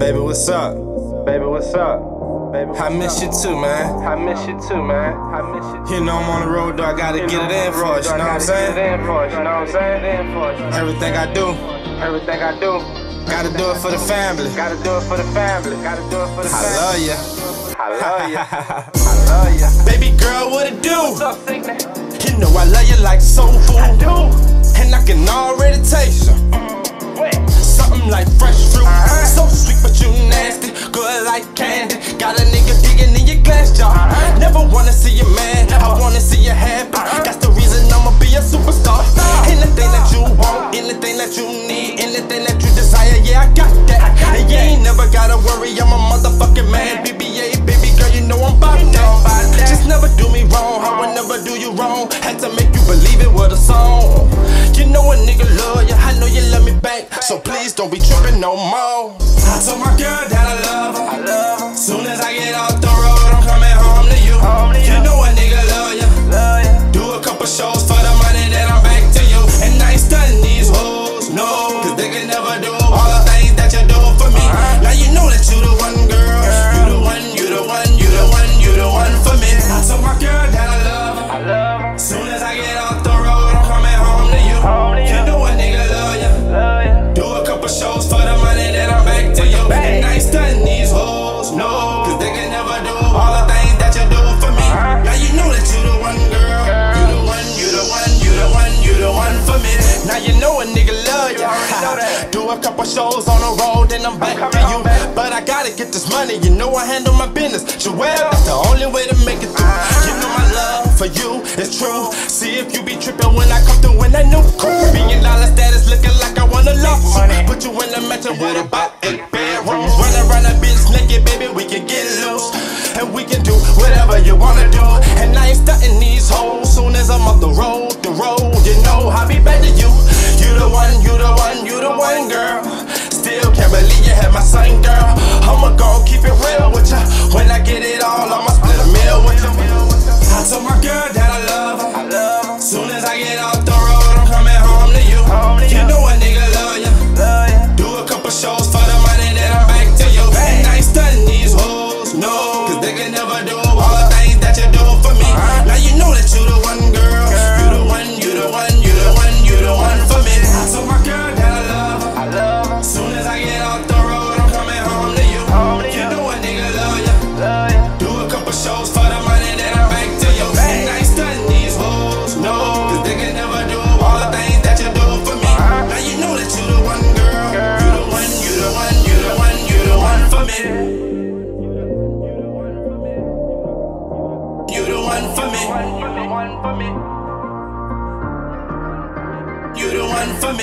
Baby, what's up? Baby, what's up? Baby, I miss you too, man. I miss you too, man. I miss you too. You know I'm on the road, though. I gotta get it in for us, you know what I'm saying? Get it in for us, you know what I'm saying? Everything I do, Everything I do, gotta do it for the family. gotta do it for the family. Gotta do it for the family. I love you. I love you. I love you. Baby girl, what it do? What's up? You know I love you like soul food. I do. And I can already taste you. Mm, wait. Something like fresh see you mad. I wanna see you happy. That's the reason I'ma be a superstar. Anything that you want, anything that you need, anything that you desire, yeah, I got that. and you ain't never gotta worry, I'm a motherfucking man. BBA, baby girl, you know I'm about that. I'm 'bout that. Just never do me wrong. I would never do you wrong. Had to make you believe it was a song. You know a nigga love you, I know you love me back. So please don't be tripping no more. I told my girl that I love her. I love her. Soon as I get off the road, I'm coming home to you. Nigga love you. already know that. Do a couple shows on the road, then I'm back coming to you. back. But I gotta get this money, you know I handle my business. Joelle, that's the only way to make it through. Uh-huh. You know my love for you is true. See if you be tripping when I come through in that new coupe. Million dollar status looking like I wanna love you. Put you in the mansion with about eight Never do all the things that you do for me. Now you know that you the one girl. You the one, you the one, you the one, you the one for me. You the one for me. One for. One for me. You the one for me.